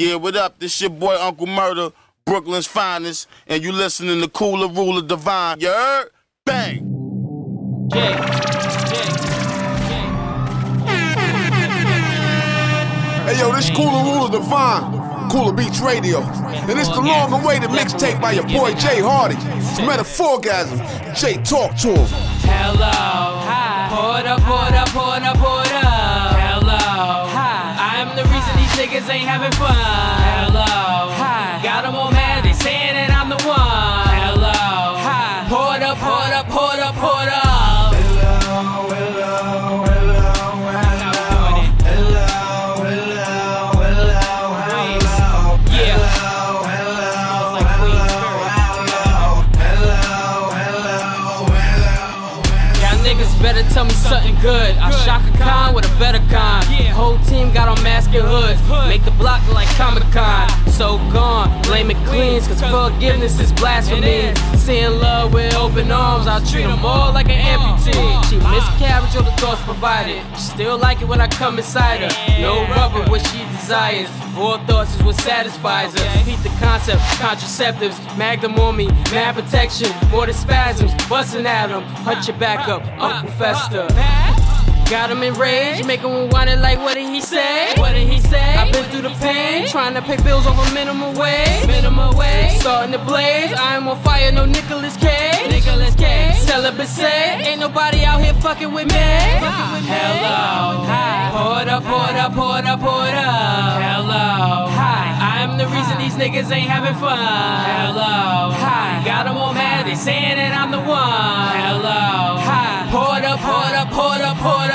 Yeah, what up? This your boy Uncle Murda, Brooklyn's finest, and you listening to Cooler Ruler Divine. You heard? Bang! Jay, Jay, Hey yo, this Cooler Ruler Divine, Cooler Beats Radio. And it's the long awaited mixtape by your boy Jay Hardy. It's Metaphorgasm. Jay, talk to him. Hello. Hi. Put up, put up, put up, put up. Hello. Hi. I'm the reason these niggas ain't having fun. A. Whole team got on mask and hoods. Make the block like Comic Con. So gone, blame it cleans, cause forgiveness is blasphemy. Seeing love with open arms, I treat them all like an amputee. She miscarriage all the thoughts provided. She still like it when I come inside her. No rubber, what she desires. All thoughts is what satisfies her. Repeat the concept, contraceptives, magnum on me, mad protection, more than spasms, busting at them. Hunt your back up, Uncle Fester. Got him enraged, make him want it like what did he say? What did he say? I've been through the pain, trying to pay bills over minimum wage. Minimum wage, starting to blaze. I am on fire, no Nicolas Cage. Nicolas Cage, celibacy. Ain't nobody out here fucking with me. Hello, hi. Put up, put up, put up, put up. Hello, hi. I'm the reason these niggas ain't having fun. Hello, hi. Got them all mad, they saying that I'm the one. Hello, hi. Put up, put up, put up, put up.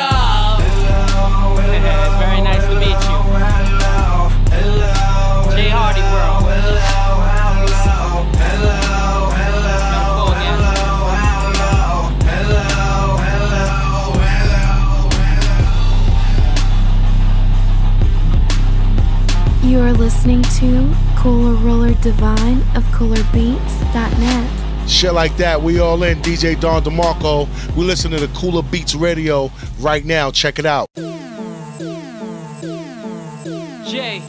Cooler Ruler Divine of CoolerBeats.net. Shit like that, we all in. DJ Don DeMarco. We listen to the Cooler Beats Radio right now. Check it out. Jay.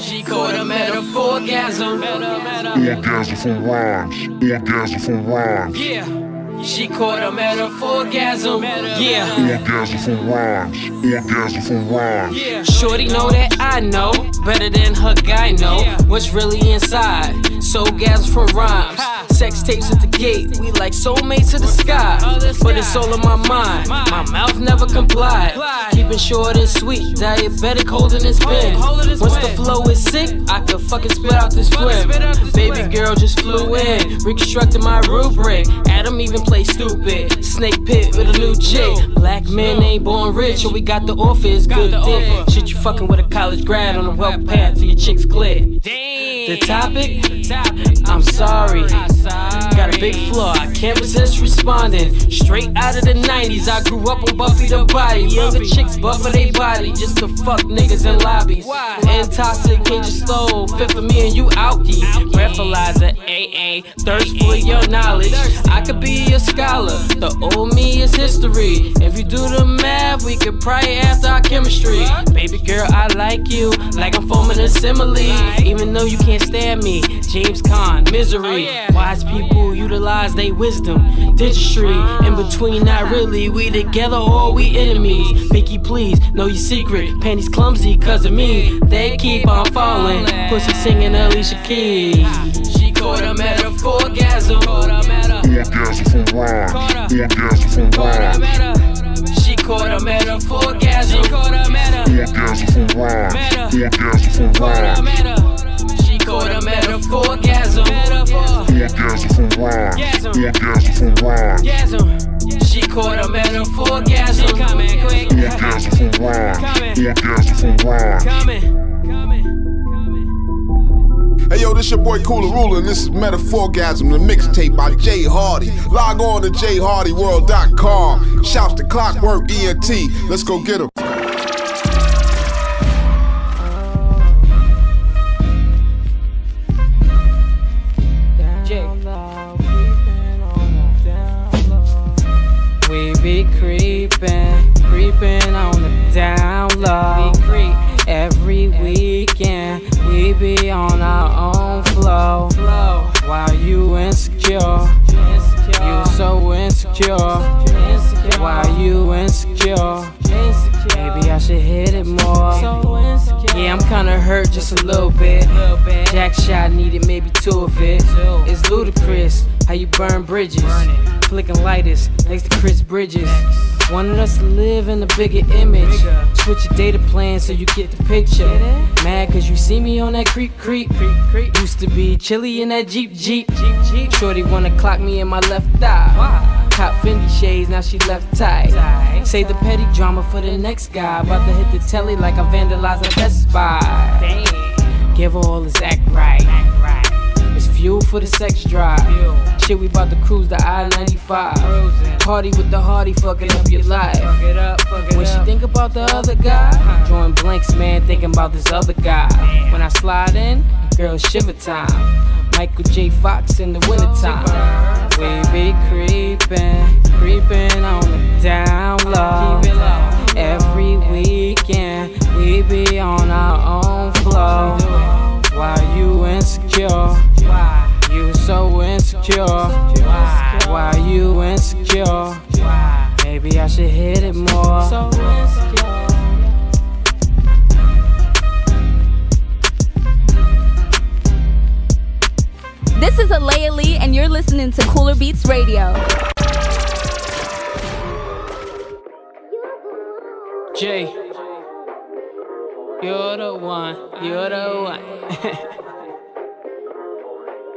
She caught a metaphorgasm. Meta, meta. Orgasm for rhymes. Orgasm for rhymes. Yeah. She caught him at a metaphorgasm. Yeah. Orgasm for rhymes. Orgasm for rhymes. Yeah. Shorty know that I know better than her guy know what's really inside. So gas from rhymes. Sex tapes at the gate. We like soulmates to the sky. But it's all in my mind. My mouth never complied. Keeping short and sweet. Diabetic holding this pen. Once the flow is sick, I could fucking spit out this phlegm. Baby girl just flew in. Reconstructed my rubric. Adam even play stupid. Snake pit with a new chick. Black men ain't born rich, or we got the offer. It's good dick. Shit, you fucking with a college grad on the well path to your chick's clit. The topic? I'm sorry. Got a big flaw, I can't resist responding. Straight out of the 90s, I grew up on Buffy the Body. Younger chicks buffer they body just to fuck niggas in lobbies. Intoxicate your slow, fit for me and you alky. Breathalyzer, AA, thirst for your knowledge. I could be your scholar, the old me is history. If you do the math, we could pray after our chemistry. Baby girl, I like you, like I'm forming a simile. Even though you can't stand me, James Caan, misery. Oh, Wise people utilize their wisdom, dentistry. In between, not really, we together or we enemies. Vicky, please, know your secret. Panties clumsy cause of me, they keep on falling. Pussy singing Alicia Keys. She caught a metaphorgasm. Orgasm for rhymes. Orgasm for rhymes. She caught a metaphorgasm. Orgasm for rhymes. Orgasm for rhymes. She caught a metaphorgasm. Orgasm for rhymes. Orgasm for. She caught a metaphorgasm. Coming quick. Orgasm. Coming. Yo, this your boy Cooler Ruler, and this is Metaphorgasm, the mixtape by Jay Hardy. Log on to jhardyworld.com. Shouts to Clockwork ENT. Let's go get 'em. We be creeping, creeping on the down low. Every weekend. We be on flow. While you insecure. You so insecure. While you insecure. Maybe I should hit it more. Yeah, I'm kinda hurt just a little bit. Jack shot needed maybe two of it. It's ludicrous how you burn bridges. Flicking lighters next to Chris Bridges. Wanting us to live in a bigger image. Switch your data plan so you get the picture. Mad cause you see me on that creep creep. Used to be chilly in that Jeep Jeep. Jeep, Jeep. Shorty wanna clock me in my left thigh. Cop Fendi shades, now she left tight. Say the petty drama for the next guy. About to hit the telly like I vandalized a Best Buy. Damn. Give her all this act right. It's fuel for the sex drive. Shit, we bout to cruise the I 95. Party with the hardy, fucking up your life. When she think about the other guy, drawing blanks, man, thinking about this other guy. When I slide in, girl, shiver time. Michael J. Fox in the wintertime. We be creeping, creeping on the down low. Every weekend, we be on our own flow. While you insecure, so insecure. While you insecure, maybe I should hit it more. This is Alayah Lee, and you're listening to Cooler Beats Radio. Jay, you're the one, you're the one.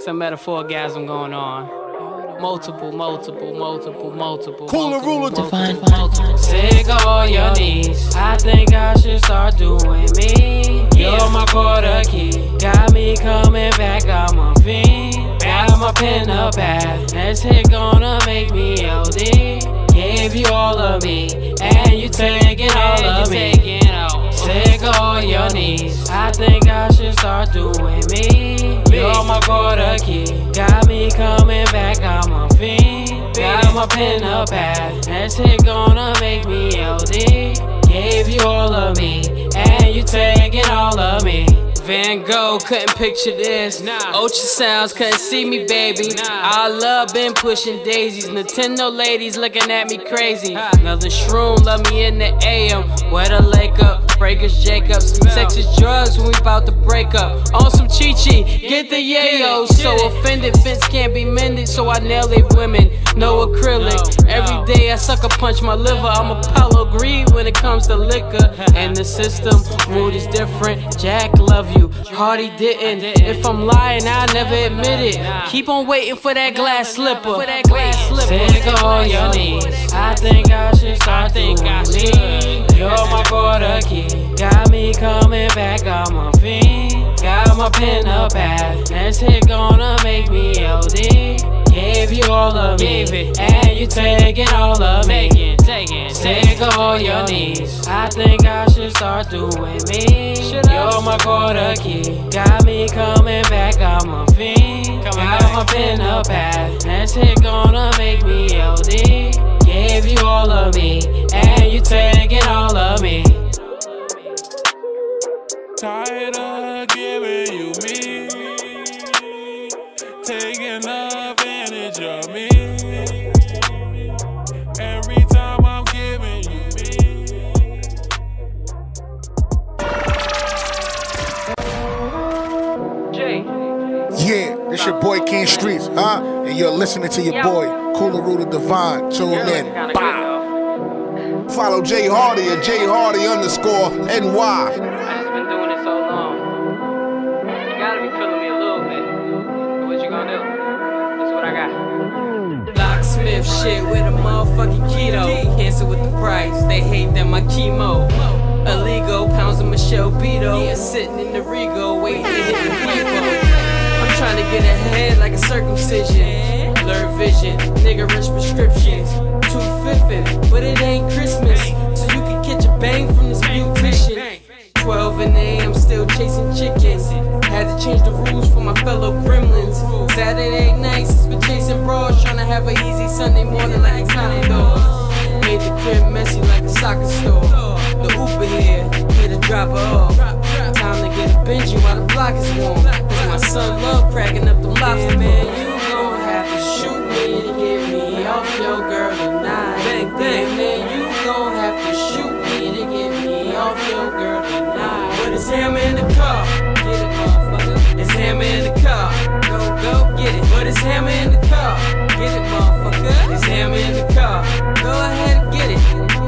Some metaphor gasm going on. Multiple, multiple, multiple, multiple. Cooler ruler, multiple. Sick all your needs. I think I should start doing me. You're my quarter key. Got me coming back on my feet. Got my pen up bad. Next hit gonna make me LD. Gave you all of me, and you taking all of me. Of all your needs. I think I should start doing me. You're my quarter key. Got me coming back on my feet. Got my pen up bad. Next hit gonna make me LD. Gave you all of me, and you taking all of me. Van Gogh couldn't picture this. Ultrasounds couldn't see me, baby. I love been pushing daisies. Nintendo ladies looking at me crazy. Another shroom love me in the AM. Where the lake up. Breakers Jacobs. Sex is drugs when we about to break up. On some Chi Chi, get the yayo. So offended, fence can't be mended. So I nail they women. No acrylic. Every day I sucker punch my liver. I'm Apollo Green when it comes to liquor. And the system, mood is different. Jack love you, Hardy didn't. If I'm lying, I never admit it. Keep on waiting for that glass slipper. For that glass slipper. Take all your needs. I think I should start me. You're my quarter key. Got me coming back on my feet. Got my pen up bad. Next hit gonna make me LD. Gave you all of me, and you taking all of me. Taking, taking, Take all your needs. I think I should start doing me. You're my quarter key. Got me coming back on my feet. Got my pen up bad. Next hit gonna make me LD. Gave you all of me, and you taking all of me. Tired of giving you me, taking advantage boy Keen Streets, huh? And you're listening to your boy, Cooler Ruler Divine. Tune in. Bye. Follow Jay Hardy at Jay Hardy underscore NY. I just been doing it so long. You gotta be feeling me a little bit. But what you gonna do? This is what I got. Locksmith shit with a motherfucking keto. Cancel with the price. They hate that my chemo. Illegal pounds of Michelle Beto. Yeah, sitting in the Rego waiting to hit the depot. I'm trying to get ahead like a circumcision. Blur vision, nigga rich prescriptions. Two fiffin', but it ain't Christmas. So you can catch a bang from this beautician. 12 in the AM, still chasing chickens. Had to change the rules for my fellow gremlins. Saturday nights is for chasing bras, trying to have an easy Sunday morning like a condo. Made the crib messy like a soccer store. The Uber here, here to drop her off. Benji while the block is warm. Cause my son love cracking up the lobster. Man, you gon' have to shoot me to get me off your girl tonight. Bang, bang, man, you gon' have to shoot me to get me off your girl tonight. But it's him in the car. Get it, motherfucker. It's him in the car. Go, go, get it. But it's him in the car. Get it, motherfucker. It's him in the car. Go ahead and get it.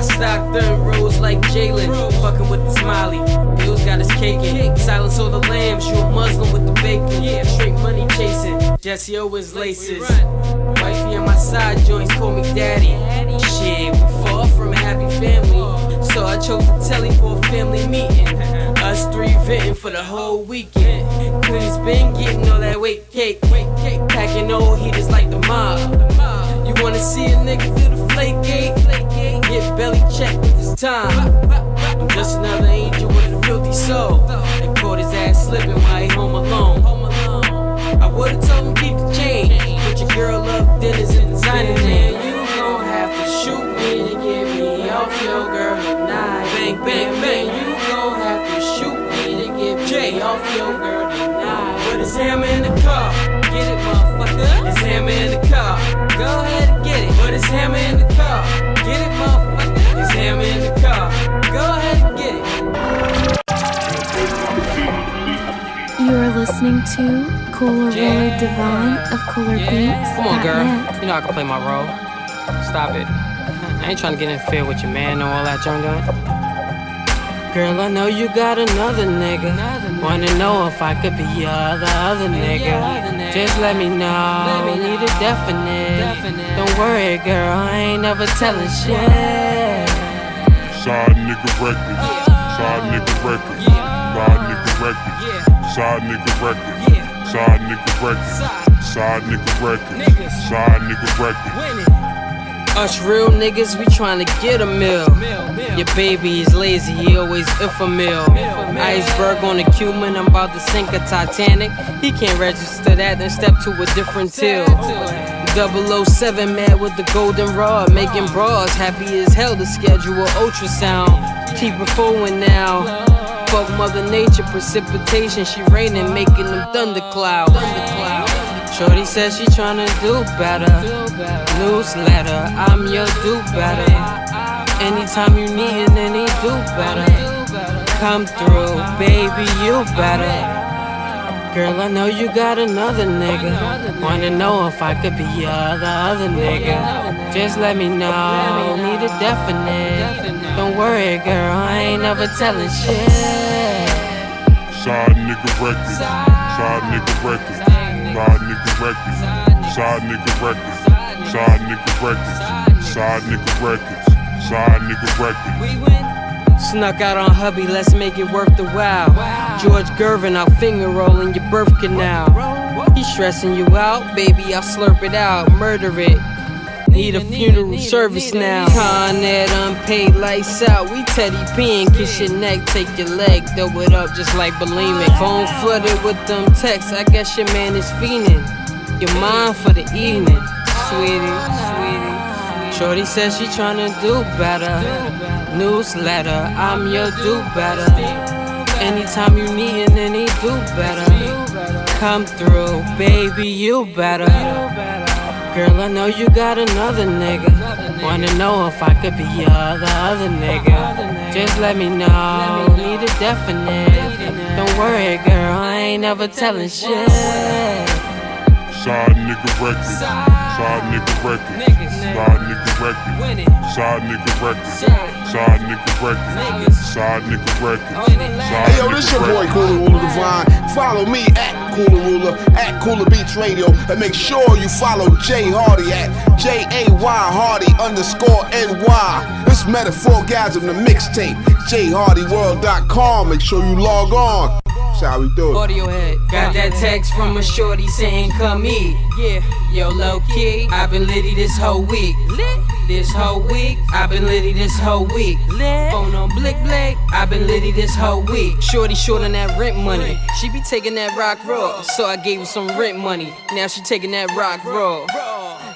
My stock done rose like Jalen, fucking with the smiley. Bills got his caking. Silence all the lambs, you a Muslim with the bacon. Yeah, straight money chasing. Jesse Owens laces. Wifey on my side joints call me daddy. Shit, we far from a happy family. So I chose the telly for a family meeting. Us three venting for the whole weekend. Queen's been getting all that weight cake. Packing old heaters like the mob. You wanna see a nigga through the flake gate? Get belly checked with his time. I'm just another angel with a filthy soul. They caught his ass slipping while he home alone. I would've told him keep the change. But your girl love dinners and designer man. You gon' have to shoot me to get me off your girl tonight. Bang, bang, bang. You gon' have to shoot me to get me off your girl tonight. But it's him in the car. Get it, motherfucker. It's him in the car. Go ahead and get it. But it's him in the car. Get it, motherfucker. It's him in the car. Go ahead and get it. You are listening to Cooler Ruler Divine of Cooler Beats. Come on, girl. You know I can play my role. Stop it. I ain't trying to get in fear with your man and all that doing. Girl, I know you got another nigga. Wanna know if I could be your other, other nigga. Just let me know. Need a definite. Don't worry, girl. I ain't never telling shit. Side nigga records. Side nigga records. Side nigga records. Side nigga records. Side nigga records. Side nigga records. Side nigga records. Us real niggas, we tryna get a meal. Your baby is lazy, he always if a meal. Iceberg on the Cuban, I'm about to sink a Titanic. He can't register that, then step to a different till. 007 mad with the golden rod, making bras happy as hell to schedule ultrasound. Keep it forward now. Fuck Mother Nature, precipitation, she raining, making them thundercloud. Shorty says she tryna do better. Newsletter, I'm your do better. Anytime you need it, do better. Come through, baby, you better. Girl, I know you got another nigga. Wanna know if I could be your other, other nigga. Just let me know. Need a definite. Don't worry, girl, I ain't never telling shit. Side nigga records. Side nigga records. Side nigga records. Side nigga records. Side nigga records. Side nigga records. Side nigga records. Snuck out on hubby, let's make it worth the while. George Gervin, I'll finger roll in your birth canal. He stressing you out, baby, I'll slurp it out, murder it. Need a funeral service now. Con Ed unpaid lights out. We Teddy P and kiss your neck, take your leg, throw it up just like bulimic. Phone flooded with them texts. I guess your man is fiending. You're mine for the evening, sweetie, sweetie. Shorty says she tryna do better. Newsletter, I'm your do better. Anytime you need it, then he do better. Come through, baby, you better. Girl, I know you got another nigga. Wanna know if I could be your other, other nigga. Just let me know. Need a definite. Don't worry, girl, I ain't never telling shit. Side nigga records. Side nigga records. Side nigga records. Side nigga records. Side nigga records. Side nigga records. Hey yo, this your boy Cooler Ruler Divine. Follow me at Cooler Ruler, at Cooler Beats Radio, and make sure you follow Jay Hardy at J A Y Hardy underscore N Y. This Metaphorgasm, the mixtape, jhardyworld.com. Make sure you log on. That's how we do it. Audio head. Got that text from a shorty saying come eat. Yeah. Yo, low key, I've been litty this whole week. Lit. This whole week, I've been litty this whole week. Lit. Phone on blick blick, I've been litty this whole week. Shorty short on that rent money. She be taking that rock raw, so I gave her some rent money. Now she taking that rock raw.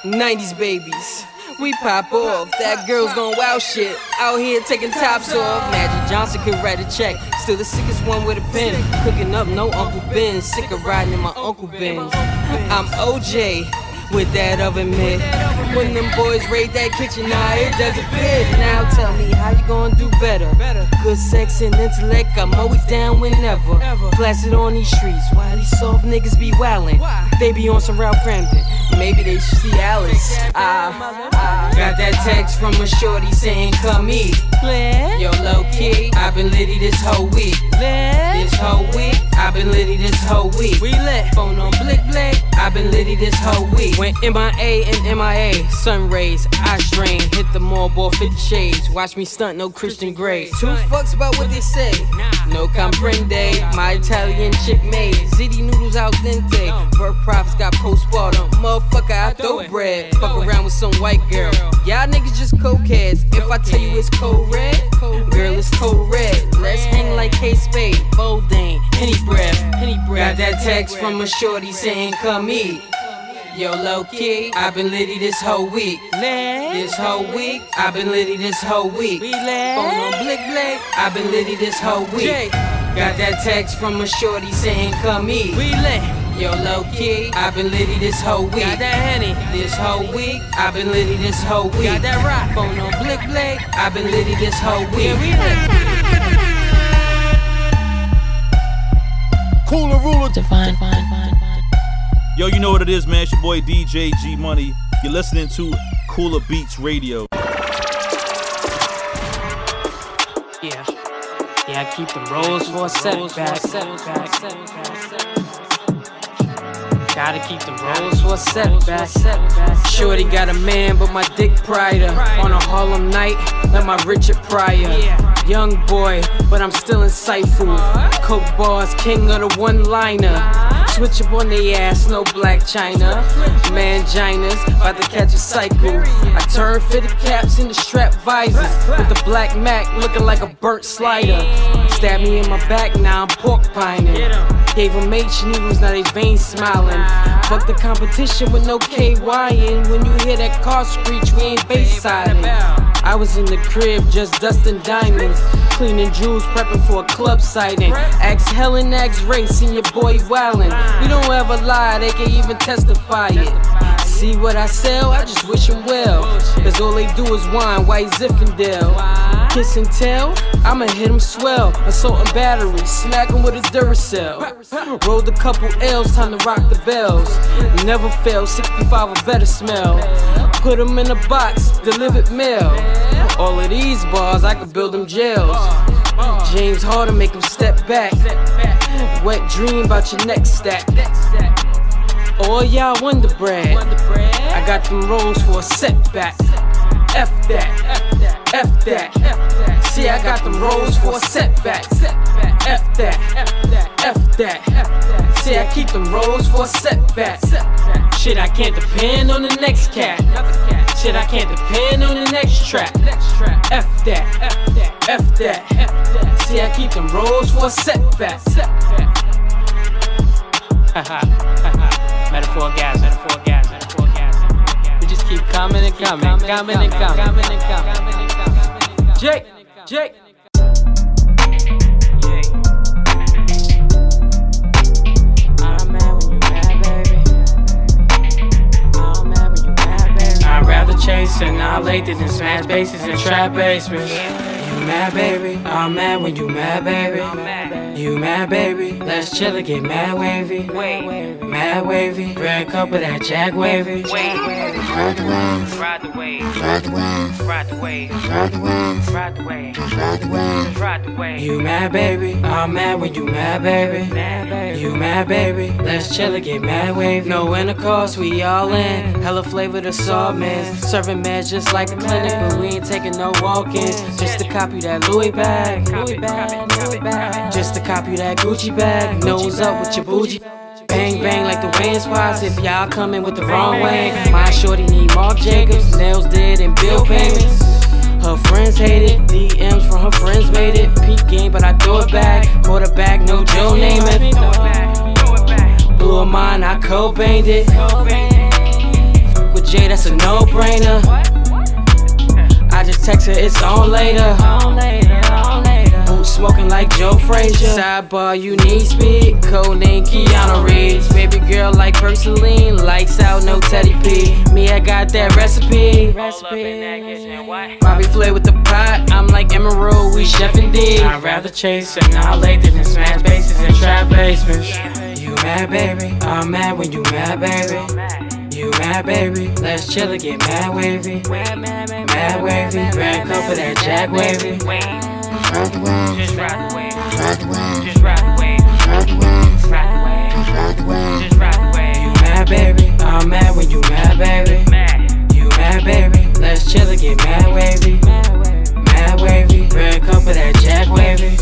90s babies. we pop off. That girl's gon' wow shit. Out here taking tops off. Magic Johnson could write a check. Still the sickest one with a pen. Cooking up, no Uncle Ben. Sick of riding in my Uncle Benz. I'm OJ with that oven mitt. When them boys raid that kitchen, nah, it doesn't fit. Now tell me how you gonna do better. Good sex and intellect, I'm always down whenever. Blasted on these streets, why these soft niggas be wildin'? They be on some Ralph Kramden, maybe they should see Alice. I, I got that text from a shorty saying, come eat. Yo, low key, I've been litty this whole week. This whole week, I've been litty this whole week. We lit, phone on blick blick, I've been litty this whole week. Went MIA and MIA, sun rays, eye strain, hit the mall, bought 50 shades. Watch me stunt, no Christian Grey. Two fucks about what they say, no comprende. My Italian chick made, ziti noodles al dente. Bird profits got postpartum, motherfucker, I throw bread. Fuck around with some white girl. Y'all niggas just cokeheads. If I tell you it's cold red, girl, it's cold red. Let's hang like Kate Spade, Bodane, Henny breath, Henny breath. Got that text from a shorty saying, come eat. Yo, low key, i been litty this whole week. Lit. This whole week, i been litty this whole week. We Phone on blick blick, i been litty this whole week. Got that text from a shorty saying, come eat. We lit. Yo, low key, i been litty this whole week. Got that henny. This whole week, i been litty this whole week. Got that rock. Phone on blick blick, i been litty this whole week. We lit. Cooler ruler. Divine, divine, divine, divine. Yo, you know what it is, man. It's your boy DJ G Money. You're listening to Cooler Beats Radio. Yeah. Yeah, I keep the rolls for a setback. Gotta keep the rolls for a setback. Shorty got a man, but my dick prior. On a Harlem night, like my Richard Pryor. Young boy, but I'm still insightful. Coke bars, king of the one liner. Switch up on the ass, no Blac Chyna. Manginas, about to catch a cycle. I turn fitted caps into strap visors. With the black Mac looking like a burnt slider. Stab me in my back, now I'm pork pining. Gave them H noodles, now they veins smiling. Fuck the competition with no KY in. When you hear that car screech, we ain't bass siding. I was in the crib just dusting diamonds, cleaning jewels, prepping for a club sighting. Axe Helen, Race, and your boy Wildin'. We don't ever lie, they can even testify it. See what I sell, I just wish them well. Cause all they do is whine, white Zinfandel. Kiss and tell, I'ma hit them swell. Assault and battery, smack 'em with a Duracell. Rolled a couple L's, time to rock the bells. Never fail, 65 a better smell. Put 'em in a box, delivered mail. All of these bars, I could build them jails. James Harden make make 'em step back. Wet dream about your next stack. All y'all wonder bread. I got them rolls for a setback. F that, F that. See, I got them rolls for a setback. F that, F that. See, I keep them rolls for a setback. Shit, I can't depend on the next cat. Shit, I can't depend on the next trap. F that, F that. See, I keep them rolls for a setback. metaphor gas, metaphor gas, metaphor gas. We just keep coming and coming, coming and coming. Jake, Jake. I'd rather chase and not late than smash bases and trap basements. You mad, baby? I'm mad when you mad, baby. You mad, baby? Let's chill and get mad wavy. Mad wavy. Red cup of that jack wavy. Ride the wave. Ride the wave. Ride the wave. Ride the wave. Ride the wave. Ride the wave. Ride the wave. Ride the wave. You mad, baby? I'm mad when you mad, baby. Mad, baby. You mad, baby? Let's chill and get mad wavy. No intercourse, we all in. Hella flavor to salt, man. Serving meds just like a clinic, but we ain't taking no walk-ins. Just to copy that Louis bag. Louis bag. Louis bag. Just to copy that Gucci bag. Nose up with your bougie. Bang bang like the Wayne spots if y'all coming with the wrong way. My shorty need Marc Jacobs, nails did and bill payments. Her friends hate it, DMs from her friends made it. Peak game, but I throw it back. Quarterback, no Joe Namath. Blew a mind, I co-banged it. With Jay, that's a no-brainer. I just text her, it's on later. Smoking like Joe Frazier. Sidebar, you need speed. Code name Keanu Reeves. Baby girl like Perseline. Lights out, no Teddy P. Me, I got that recipe. Recipe. Bobby Flay with the pot. I'm like Emeril, we chef indeed. I'd rather chase and now later than smash bases and trap basements. You mad, baby? I'm mad when you mad, baby. You mad, baby? Let's chill and get mad wavy. Mad wavy. Red cup of that jack wavy. Ride mad, baby? I'm mad when you mad, baby. You mad, baby? Let's chill and get mad wavy. Mad wavy. Red cup of that jack wavy.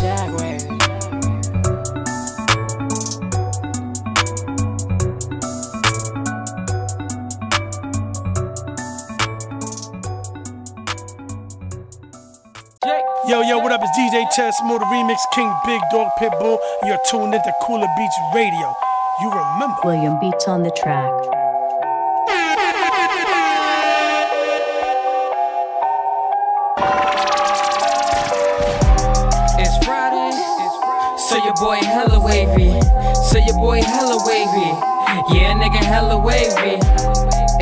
Yo, yo, what up? It's DJ Test Motor Remix King Big Dog Pitbull. You're tuned into Cooler Beats Radio. You remember. William Beats on the track. It's Friday, so your boy hella wavy. So your boy hella wavy. Yeah, nigga hella wavy.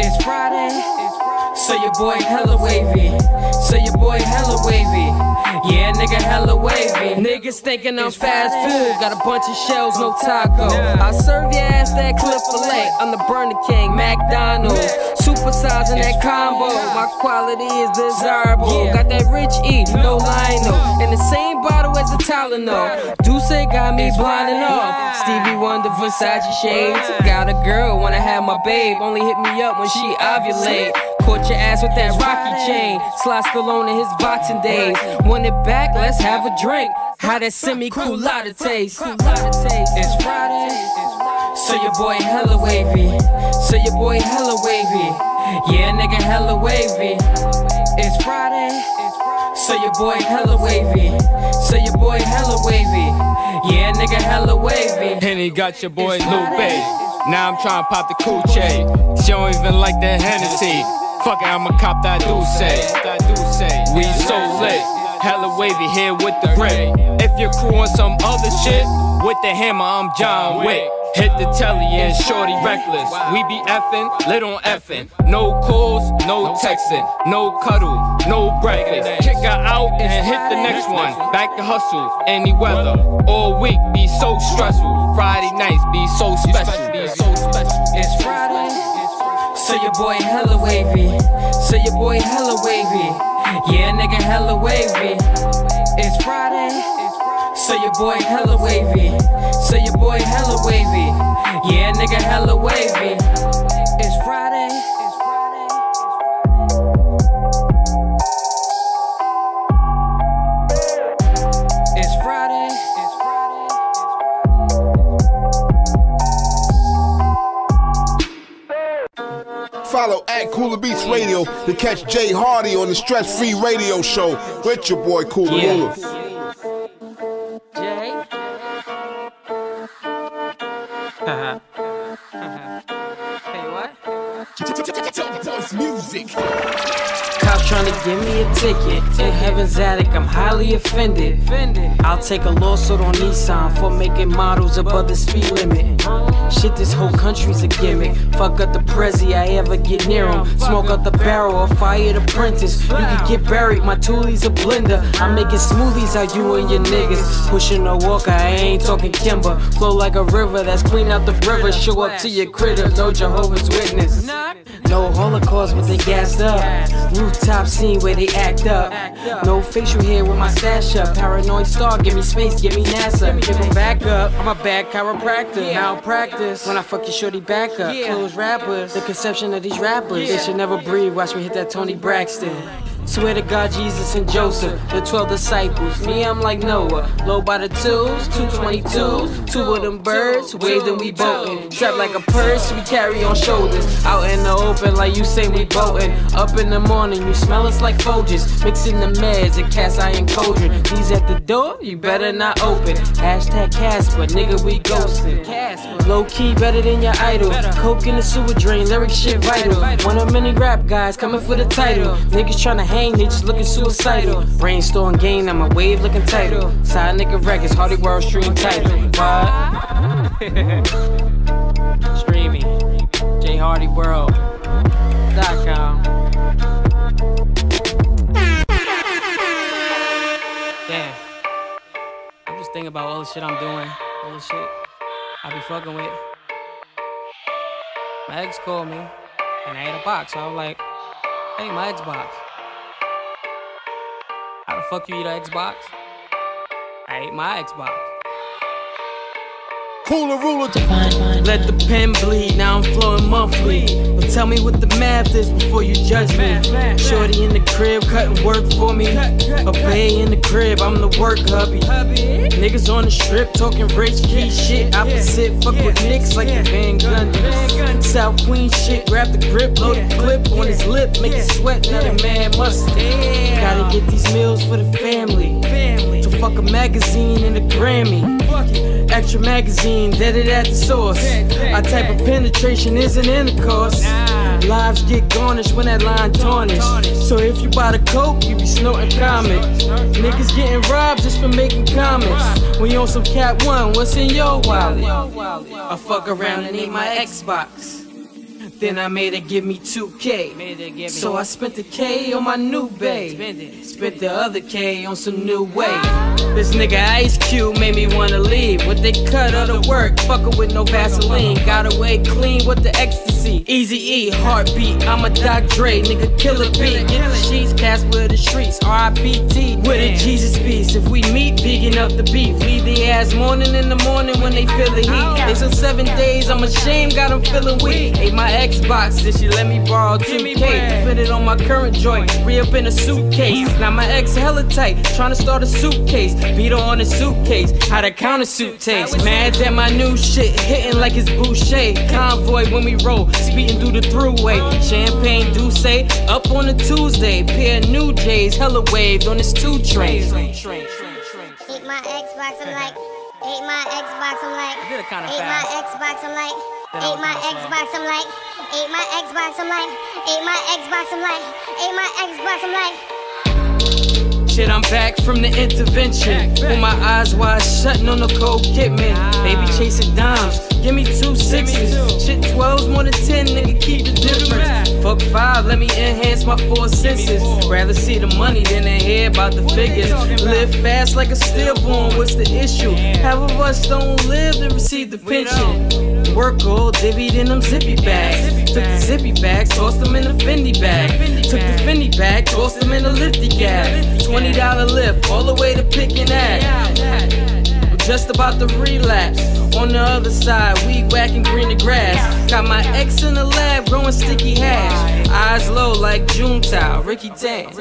It's Friday, so your boy hella wavy. So your boy hella wavy. Yeah, nigga hella wavy. Niggas thinking I'm fast food. Got a bunch of shells, no taco. I serve your ass that clip fillet. I'm the Burner King, McDonald's. Supersizing that combo. My quality is desirable. Got that rich E, no lino. In the same bottle as a Tylenol. Duce got me blinding off. Stevie Wonder Versace shades. Got a girl, wanna have my babe. Only hit me up when she ovulate. Caught your ass with that Rocky chain. Sly Stallone in his boxing days. Want it back? Let's have a drink. How that semi colada taste? It's Friday. So your boy hella wavy. So your boy hella wavy. Yeah, nigga hella wavy. It's Friday. So your boy hella wavy. So your boy hella wavy. Yeah, nigga hella wavy. Henny got your boy Lupe. Now I'm tryna pop the coochie. She don't even like the Hennessy. Fuck it, I'ma cop that do say. We so lit. Hella wavy here with the grip. If your crew on some other shit, with the hammer, I'm John Wick. Hit the telly and shorty reckless. We be effing, lit on effing. No calls, no texting, no cuddle, no breakfast. Kick her out and hit the next one. Back to hustle, any weather. All week be so stressful. Friday nights be so special. Be so special. It's Friday. So your boy hella wavy. So your boy hella wavy. Yeah, nigga hella wavy. It's Friday. So your boy hella wavy. So your boy hella wavy. Yeah, nigga hella wavy. It's Friday. Follow at Cooler Beats Radio to catch Jay Hardy on the Stress Free Radio Show with your boy Cooler Yeah. Ruler. Cops trying to give me a ticket. In heaven's attic, I'm highly offended. I'll take a lawsuit on Nissan for making models above the speed limit. Shit, this whole country's a gimmick. Fuck up the prezi, I ever get near him. Smoke out the barrel or fire the apprentice. You can get buried, my toolie's a blender. I'm making smoothies out you and your niggas. Pushing a walker, I ain't talking Kimber. Flow like a river that's clean out the river. Show up to your critter, no Jehovah's Witness. No Holocaust, but they gassed up. Rooftop scene where they act up. No facial hair with my stash up. Paranoid star, give me space, give me NASA. Give me back up. I'm a bad chiropractor. Malpractice. When I fuck your shorty back up. Close rappers. The conception of these rappers. They should never breathe. Watch me hit that Toni Braxton. Swear to God, Jesus and Joseph, the 12 disciples. Me, I'm like Noah. Low by the twos, 222s. Two of them birds, wave them we boating. Strapped like a purse, we carry on shoulders. Out in the open, like you say we boating. Up in the morning, you smell us like Folgers. Mixing the meds, a cast iron cauldron. These at the door, you better not open. Hashtag Casper, nigga, we ghosting. Low key, better than your idol. Coke in the sewer drain, lyric shit vital. One of many rap guys coming for the title. Niggas tryna hand gang, they just looking suicidal. Brainstorm game, I'm a wave looking title. Side nigga records, Hardy World stream title. What? Streaming. J Hardy World. Com. Damn. I'm just thinking about all the shit I'm doing. All the shit I be fucking with. My ex called me and I had a box. So I was like, hey, my Xbox. How the fuck you eat an Xbox? I ate my Xbox. Cooler ruler. Let the pen bleed, now I'm flowing monthly. Tell me what the math is before you judge me. Shorty in the crib, cutting work for me. A bay in the crib, I'm the work hubby. Niggas on the strip, talking rich key shit. Opposite, fuck with nicks like the Van Gundy. South Queen shit, grab the grip, load the clip on his lip, make it sweat, now the man must. Gotta get these meals for the family. To fuck a magazine and a Grammy. Extra magazine, dead it at the source. Our type of penetration isn't intercourse. Lives get garnished when that line tarnished. So if you buy the coke, you be snorting comic. Niggas getting robbed just for making comments. When you on some cat one, what's in your wallet? I fuck around and eat my Xbox. Then I made her give me 2K. So I spent the K on my new babe. Spent the other K on some new wave. This nigga Ice Cube made me wanna leave. What they cut out of the work, fuckin' with no Vaseline. Got away clean with the ecstasy. Easy E, heartbeat. I'm a Doc Dre, nigga killer beat. Get the sheets, Casper the streets. R.I.P.T. with a Jesus piece. If we meet, vegan up the beef. Leave the ass morning in the morning when they feel the heat. They said seven days, I'm ashamed, got them feeling weak. Ate my Xbox, then she let me borrow 2K. Fit it on my current joint, re up in a suitcase. Now my ex hella tight, tryna start a suitcase. Beat her on a suitcase, how the counter suit taste. Mad that my new shit hitting like it's Boucher. Convoy when we roll, speeding through the throughway. Champagne Douce, up on a Tuesday. Pair of new J's, hella waved on this two train. Ate my Xbox, I'm like, ate my Xbox, I'm like, did it kinda ate my. Xbox, I'm like, Then ate my. Xbox, I'm like, ate my Xbox, I'm like, ate my Xbox, I'm like, ate my Xbox, I'm like. Shit, I'm back from the intervention. With my eyes wide shut, on the cold Kidman. Baby chasing dimes, give me two sixes. Shit, 12's 10, nigga, keep the difference. Fuck five, let me enhance my four senses. Rather see the money than to hear about the figures. Live fast like a stillborn, what's the issue? Half of us don't live to receive the pension. Work all divvied in them zippy bags. Took the zippy bags, tossed them in a Fendi bag. Took the Fendi bag, tossed them in a lifty gag. $20 lift, all the way to picking at. I'm just about to relapse. On the other side, weed whacking greener grass. Got my ex in the lab growing sticky hash. Eyes low like June Juntao, Ricky Tang. I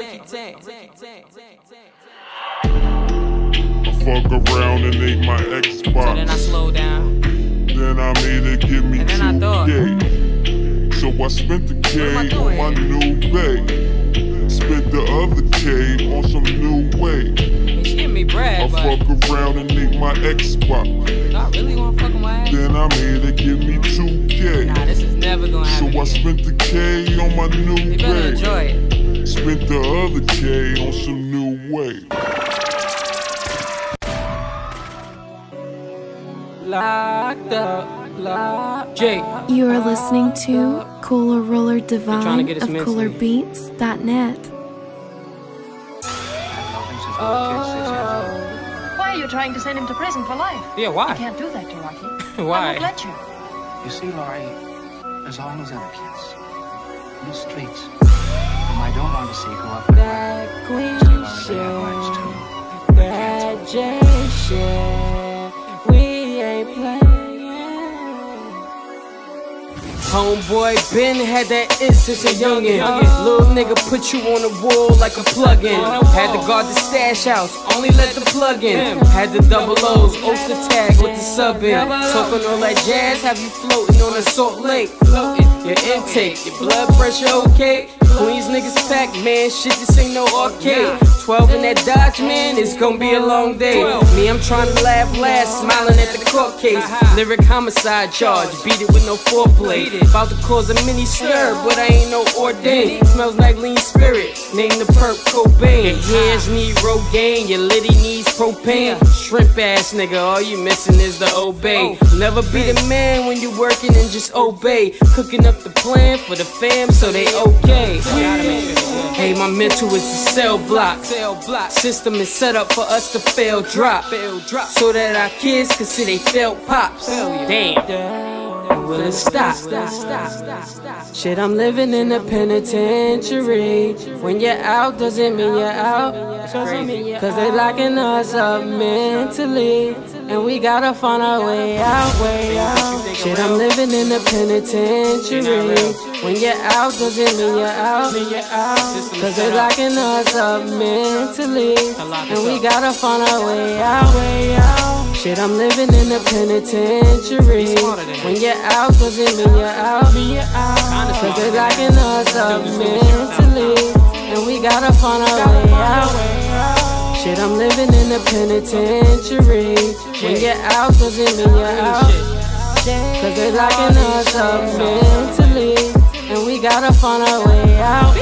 fuck around and ate my Xbox. Then I slow down. Then I made her give me And then 2K. So I spent the K on my new bay. Spent the other K on some new way. She give me I bread, but fuck around and ate my Xbox. I really wanna fuck with my ass. Then I made her give me 2K. Nah, this is never gonna So happen. I spent the K on my new You better way. enjoy it. Spent the other K on some new way. Locked up, locked. Jake. You are listening to Cooler Ruler trying to Divine of. CoolerBeats.net. Why oh, are you trying to send him to prison for life? Yeah, why? You can't do that to Rocky. Why? I won't let you. You see, Laurie, there's always other kids in the streets whom I don't want to see grow up with That queen shit, that J shit, we ain't playing. Homeboy Ben had that it since a youngin'. Little nigga put you on the wall like a plug-in. Had to guard the stash house, only let the plug in. Had the double O's, Oster tag with the sub in. Talking all that jazz, have you floating on a Salt Lake. Floating, your intake, your blood pressure okay. Queens niggas pack, man, shit, this ain't no arcade. 12 in that Dodge, man, it's gonna be a long day. Me, I'm trying to laugh last, smiling at the court case. Lyric homicide charge, beat it with no foreplay. About to cause a mini stir, but I ain't no ordained. Smells like lean spirit, name the perp Cobain. Your hands need Rogaine, your litty needs propane. Shrimp ass nigga, all you missing is the obey. Never be the man when you working and just obey. Cooking up the plan for the fam so they okay. Hey, my mental is a cell block. System is set up for us to fail drop. So that our kids can see they failed pops. Damn. Will it stop? Shit, I'm living in a penitentiary. When you're out, doesn't mean you're out. Cause they locking us up mentally. And we gotta find our way out, way out. Shit, I'm living in a penitentiary. When you're out, doesn't mean you're out. Cause they're locking us up mentally. And we gotta find our way out, way out. Shit, I'm living in a penitentiary. When you're out, doesn't mean you're out. Cause they're locking us up mentally. And we gotta find our way out. Shit, I'm living in a penitentiary. When you're out, doesn't mean you're out. Cause they locking us up mentally. And we gotta find our way out.